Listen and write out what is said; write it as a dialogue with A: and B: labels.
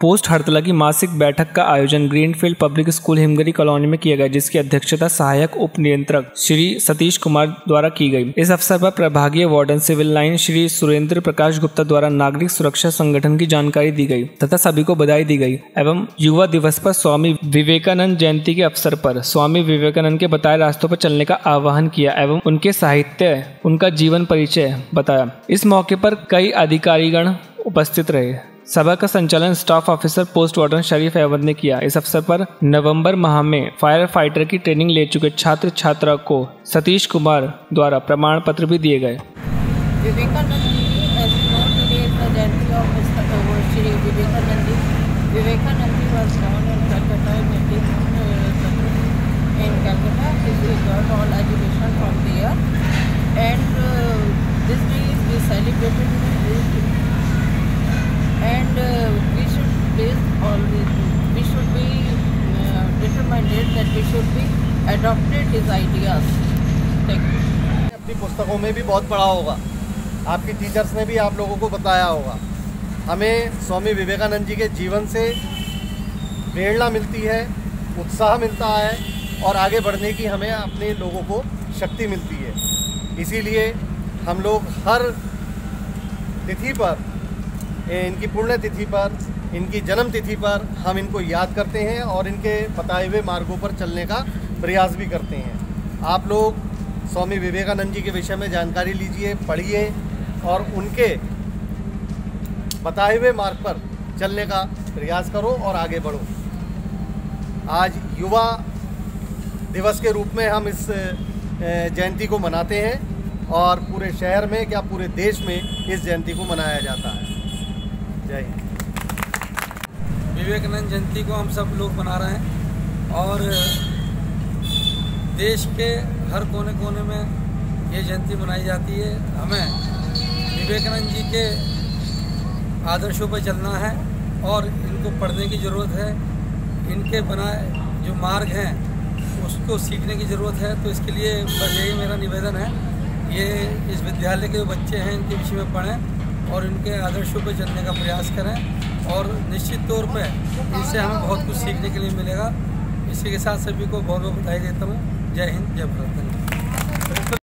A: Post हड़तला की मासिक बैठक का आयोजन greenfield public school Himgiri colony में किया गया, जिसकी अध्यक्षता सहायक उप नियंत्रक श्री सतीश कुमार द्वारा की गई। इस अवसर पर प्रभागीय warden civil line Shri Surendra Prakash Gupta द्वारा नागरिक सुरक्षा संगठन की जानकारी दी गई तथा सभी को बधाई दी गई एवं युवा दिवस पर स्वामी विवेकानंद जयंती के अवसर पर स्वामी विवेकानंद के बताए रास्तों पर चलने का आह्वान किया एवं उनके साहित्य, उनका जीवन परिचय बताया। इस मौके पर कई अधिकारीगण उपस्थित रहे। सभा का संचालन staff officer post warden Sharif Ahmad ने किया। इस अवसर पर नवंबर माह में फायर फाइटर की ट्रेनिंग ले चुके छात्र छात्रा को सतीश कुमार द्वारा प्रमाण पत्र भी दिए गए।
B: We should be adopted his ideas. Thank you.
C: अपनी पुस्तकों में भी बहुत पढ़ा होगा आपकी टीचर्स ने भी आप लोगों को बताया होगा हमें स्वामी विवेकानंद जी के जीवन से प्रेरणा मिलती है, उत्साह मिलता है और आगे बढ़ने की हमें अपने लोगों को शक्ति मिलती है इसीलिए हम लोग हर तिथि पर इनकी पुण्य तिथि पर इनकी जन्म तिथि पर हम इनको याद करते हैं और इनके बताए हुए मार्गों पर चलने का प्रयास भी करते हैं। आप लोग स्वामी विवेकानंद जी के विषय में जानकारी लीजिए, पढ़िए और उनके बताए हुए मार्ग पर चलने का प्रयास करो और आगे बढ़ो। आज युवा दिवस के रूप में हम इस जयंती को मनाते हैं और पूरे शहर में क्या पूरे देश में इस जयंती को मनाया जाता है। जय हिंद।
D: विवेकानंद जयंती को हम सब लोग मना रहे हैं और देश के हर कोने कोने में ये जयंती मनाई जाती है। हमें विवेकानंद जी के आदर्शों पर चलना है और इनको पढ़ने की ज़रूरत है। इनके बनाए जो मार्ग हैं, उसको सीखने की ज़रूरत है। तो इसके लिए बस यही मेरा निवेदन है। ये इस विद्यालय के जो बच्चे हैं, इनके विषय में पढ़ें। और इनके आदर्शों पर चलने का प्रयास करें और निश्चित तौर पर इनसे हमें बहुत कुछ सीखने के लिए मिलेगा। इसी के साथ सभी को बहुत बहुत बधाई देता हूँ। जय हिंद, जय भारत।